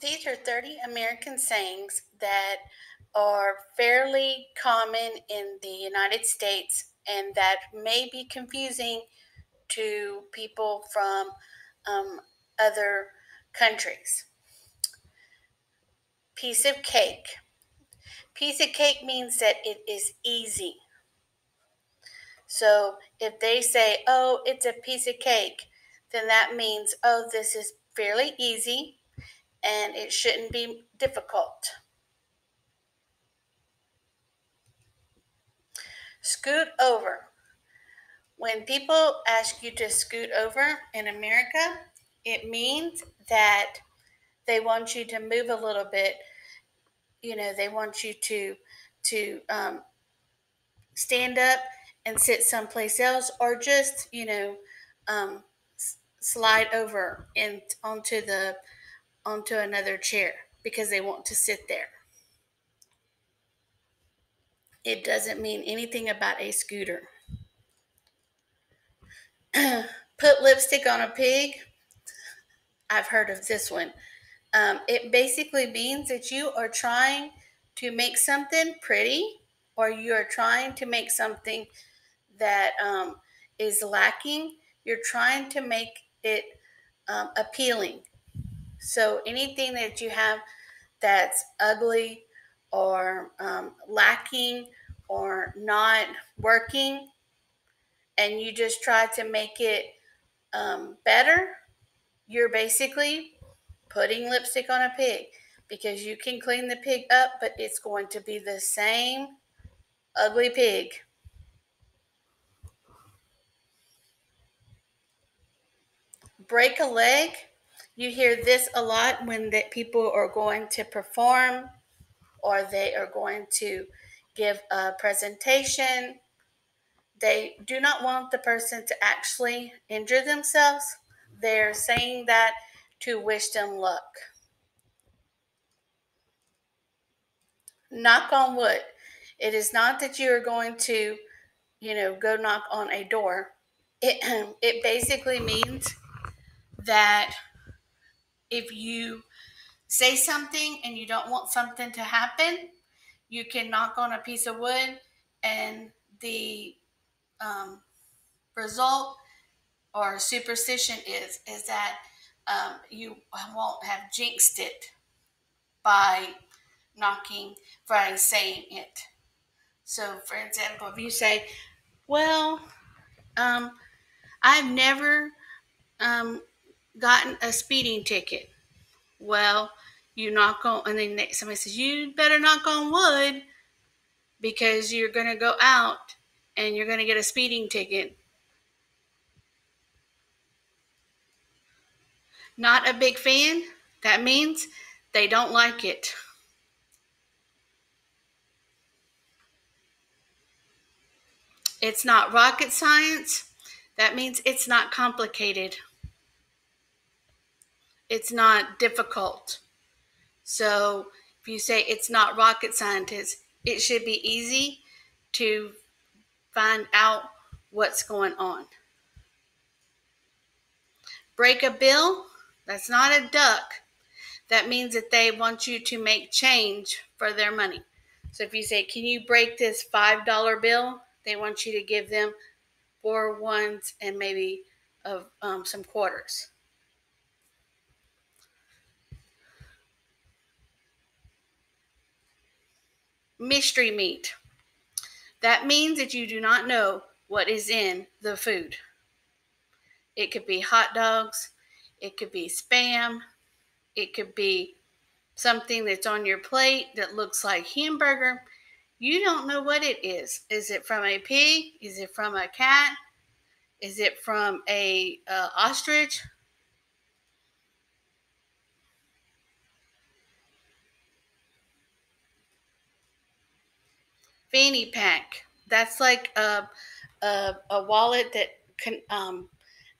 These are 30 American sayings that are fairly common in the United States and that may be confusing to people from um, other countries. Piece of cake. Piece of cake means that it is easy. So if they say, oh, it's a piece of cake, then that means, oh, this is fairly easy and it shouldn't be difficult. Scoot over. When people ask you to scoot over in America, it means that they want you to move a little bit. You know, they want you to to um, stand up and sit someplace else, or just you know um, slide over and onto the onto another chair because they want to sit there. It doesn't mean anything about a scooter. Put lipstick on a pig. I've heard of this one. Um, it basically means that you are trying to make something pretty or you are trying to make something that um, is lacking. You're trying to make it um, appealing. So anything that you have that's ugly or um, lacking or not working, and you just try to make it um, better, you're basically putting lipstick on a pig because you can clean the pig up, but it's going to be the same ugly pig. Break a leg. You hear this a lot when that people are going to perform or they are going to give a presentation. They do not want the person to actually injure themselves. They're saying that to wish them luck. Knock on wood. It is not that you are going to, you know, go knock on a door. It, it basically means that if you say something and you don't want something to happen, you can knock on a piece of wood and the um, result or superstition is is that um, you won't have jinxed it by knocking by saying it. So, for example, if you say, "Well, um, I've never um, gotten a speeding ticket," well, you knock on, and then somebody says, "You better knock on wood because you're going to go out and you're going to get a speeding ticket." Not a big fan? That means they don't like it. It's not rocket science. That means it's not complicated. It's not difficult. So if you say it's not rocket scientist, it should be easy to find out what's going on. Break a bill that's not a duck. That means that they want you to make change for their money. So if you say, Can you break this $5 bill? They want you to give them four ones and maybe of um, some quarters. Mystery meat. That means that you do not know what is in the food. It could be hot dogs, it could be spam. It could be something that's on your plate that looks like hamburger. You don't know what it is. Is it from a pig? Is it from a cat? Is it from a uh, ostrich? Fanny pack. That's like a, a, a wallet that can um,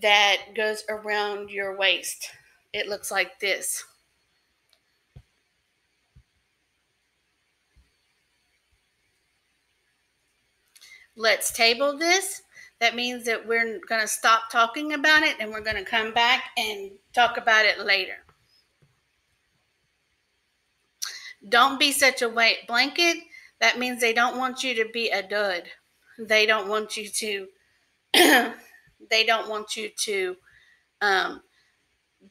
that goes around your waist. It looks like this. Let's table this. That means that we're going to stop talking about it and we're going to come back and talk about it later. Don't be such a wet blanket. That means they don't want you to be a dud. They don't want you to. they don't want you to um,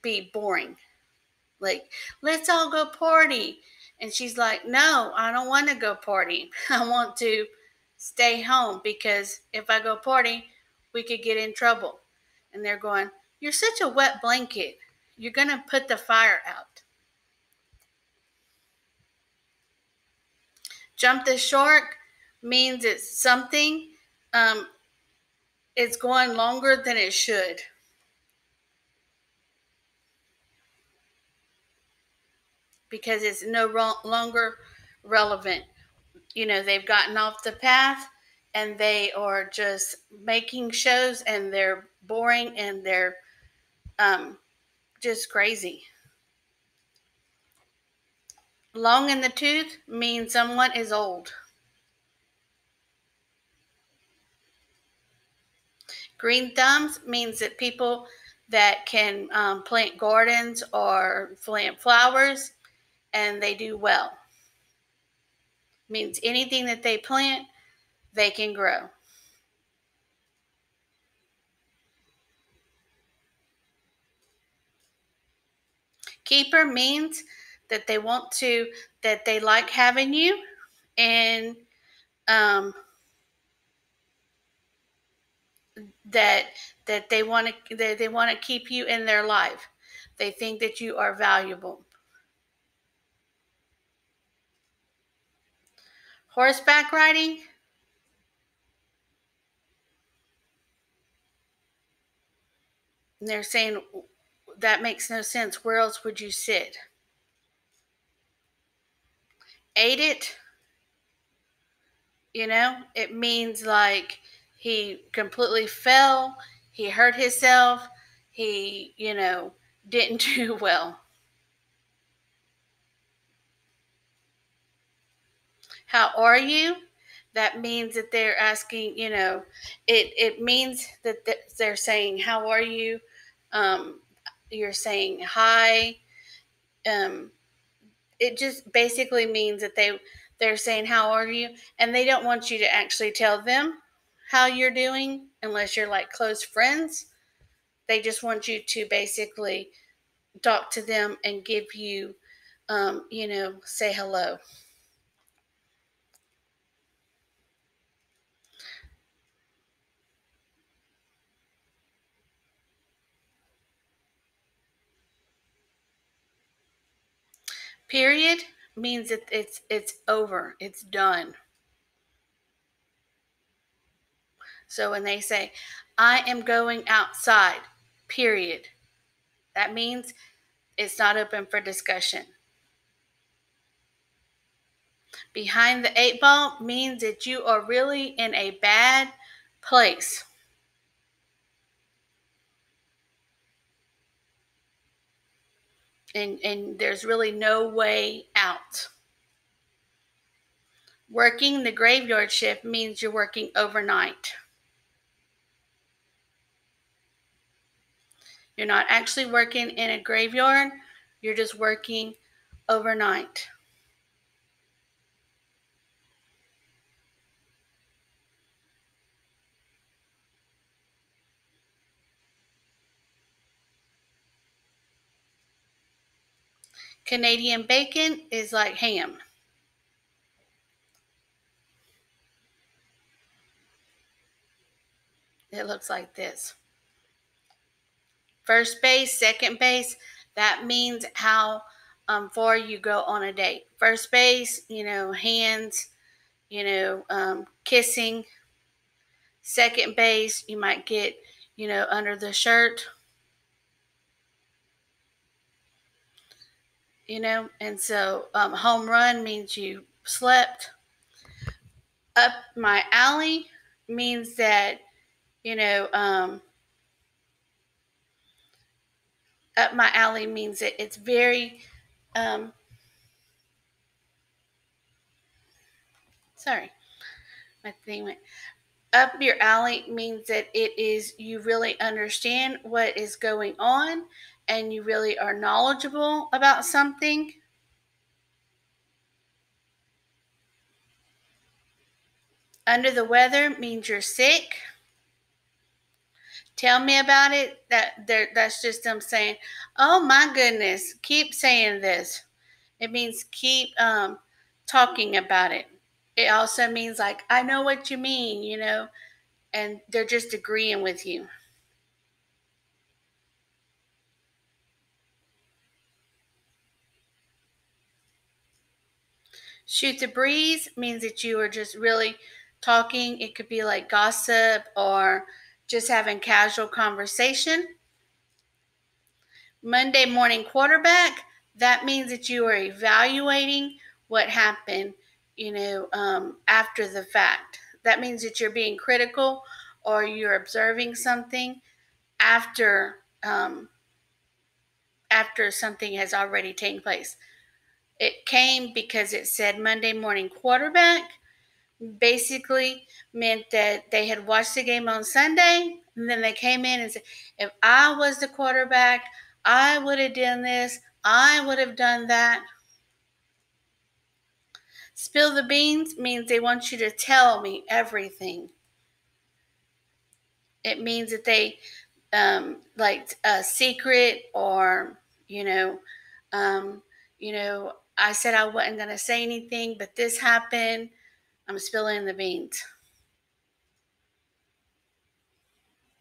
be boring. Like, let's all go party. And she's like, No, I don't want to go party. I want to stay home because if I go party, we could get in trouble. And they're going, You're such a wet blanket. You're going to put the fire out. Jump the shark means it's something, um, it's going longer than it should. Because it's no longer relevant. You know, they've gotten off the path and they are just making shows and they're boring and they're um, just crazy. Long in the tooth means someone is old. Green thumbs means that people that can um, plant gardens or plant flowers and they do well. Means anything that they plant, they can grow. Keeper means that they want to, that they like having you, and um, that that they want to that they want to keep you in their life. They think that you are valuable. Horseback riding. And they're saying that makes no sense. Where else would you sit? Ate it. You know, it means like he completely fell, he hurt himself, he, you know, didn't do well. How are you? That means that they're asking, you know, it, it means that they're saying, How are you? Um, you're saying hi. Um, it just basically means that they they're saying how are you? And they don't want you to actually tell them how you're doing unless you're like close friends. They just want you to basically talk to them and give you um, you know say hello Period means that it's it's over. It's done. So when they say, I am going outside, period, that means it's not open for discussion. Behind the eight ball means that you are really in a bad place. And, and there's really no way out. Working the graveyard shift means you're working overnight. You're not actually working in a graveyard, you're just working overnight. Canadian bacon is like ham. It looks like this. First base, second base, that means how um, far you go on a date. First base, you know, hands, you know, um, kissing. Second base, you might get, you know, under the shirt. You know, and so um, home run means you slept. Up my alley means that, you know, um, up my alley means that it's very, um, sorry, my thing went up your alley means that it is you really understand what is going on and you really are knowledgeable about something, under the weather means you're sick. Tell me about it. That that's just them saying, "Oh my goodness, keep saying this." It means keep um, talking about it. It also means like, "I know what you mean," you know, and they're just agreeing with you. Shoot the breeze means that you are just really talking. It could be like gossip or just having casual conversation. Monday morning quarterback, that means that you are evaluating what happened, you know, um, after the fact. That means that you're being critical or you're observing something after um, after something has already taken place. It came because it said Monday morning quarterback basically meant that they had watched the game on Sunday and then they came in and said, if I was the quarterback, I would have done this, I would have done that. Spill the beans means they want you to tell me everything. It means that they um, like a secret or you know, um, you know, I said I wasn't going to say anything, but this happened. I'm spilling the beans.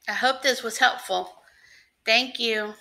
I hope this was helpful. Thank you.